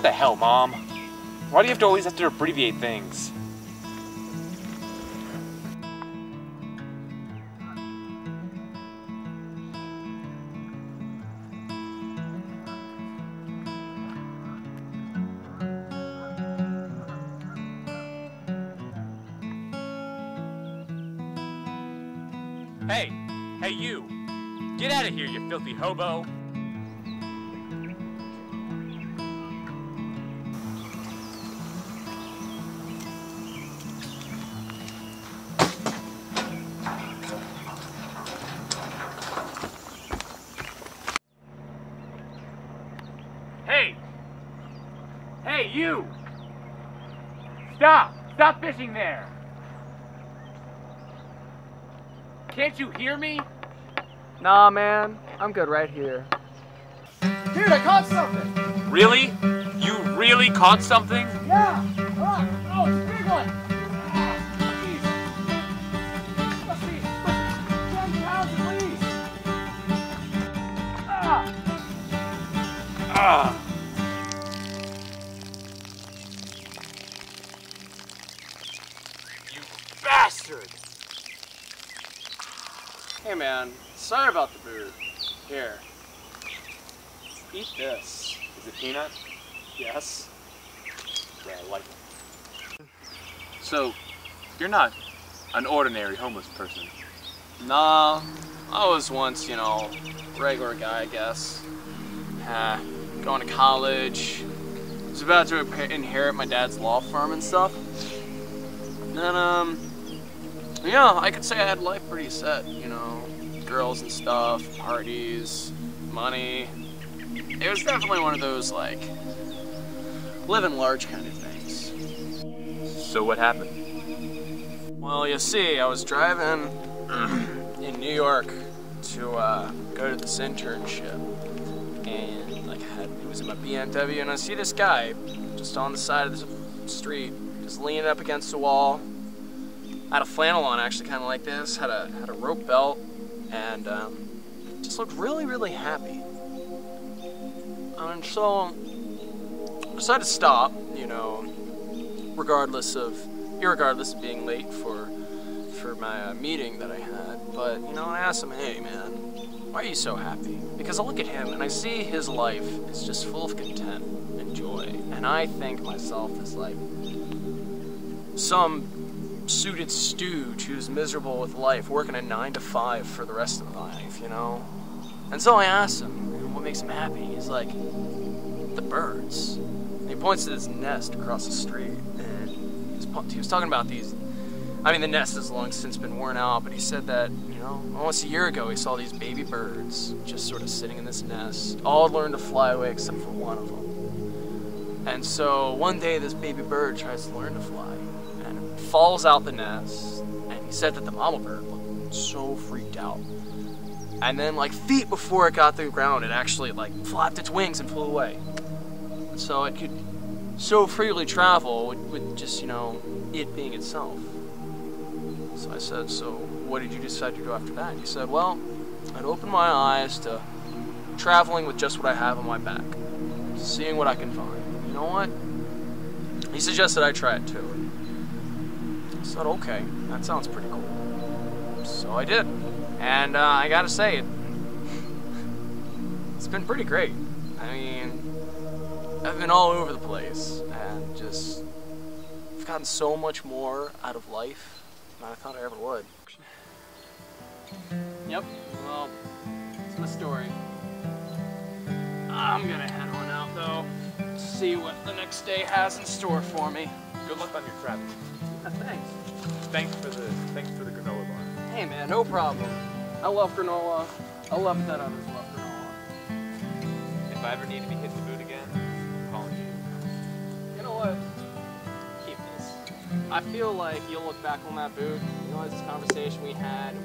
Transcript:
What the hell, Mom? Why do you have to always have to abbreviate things? Hey! Hey, you! Get out of here, you filthy hobo! Hey, you! Stop! Stop fishing there! Can't you hear me? Nah, man, I'm good right here. Dude, I caught something! Really? You really caught something? Yeah! Ah, oh, it's a big one! Ah, jeez. Must be, must be 10 pounds at least! Ah! Ah! Bastard! Hey, man, sorry about the boot. Here. Eat this. Is it peanut? Yes. Yeah, I like it. So, you're not an ordinary homeless person. Nah, I was once, you know, regular guy, I guess. Uh, going to college. Was about to inherit my dad's law firm and stuff. And um, yeah, I could say I had life pretty set. You know, girls and stuff, parties, money. It was definitely one of those like living large kind of things. So what happened? Well, you see, I was driving in New York to uh, go to this internship, and like I had, it was in my BMW, and I see this guy just on the side of the street, just leaning up against the wall. I had a flannel on, actually, kind of like this. Had a had a rope belt, and um, just looked really, really happy. And so I decided to stop, you know, regardless of, irregardless of being late for for my uh, meeting that I had. But you know, I asked him, "Hey, man, why are you so happy?" Because I look at him and I see his life is just full of content and joy, and I think myself as like some suited stooge who's miserable with life, working a nine to five for the rest of life, you know. And so I asked him, "What makes him happy?" He's like, "The birds." And he points to this nest across the street, and he was, he was talking about these I mean, the nest has long since been worn out, but he said that, you know, almost a year ago he saw these baby birds just sort of sitting in this nest. All learned to fly away except for one of them. And so one day this baby bird tries to learn to fly falls out the nest. And he said that the mama bird looked so freaked out. And then, like feet before it got to the ground, it actually like flapped its wings and flew away. So it could so freely travel with, with just, you know, it being itself. So I said, so what did you decide to do after that? He said, well, I'd open my eyes to traveling with just what I have on my back, seeing what I can find. You know what? He suggested I try it too. Said, okay, that sounds pretty cool. So I did. And uh, I gotta say, it, it's been pretty great. I mean, I've been all over the place and just, I've gotten so much more out of life than I thought I ever would. Yep, well, it's my story. I'm gonna head on out though, see what the next day has in store for me. Good luck on your travel. Thanks. Thanks for the thanks for the granola bar. Hey man, no problem. I love granola. I love that others love granola. If I ever need to be hit the boot again, I'm calling you. You know what? Keep this. I feel like you'll look back on that boot, you know, this conversation we had, meeting each other,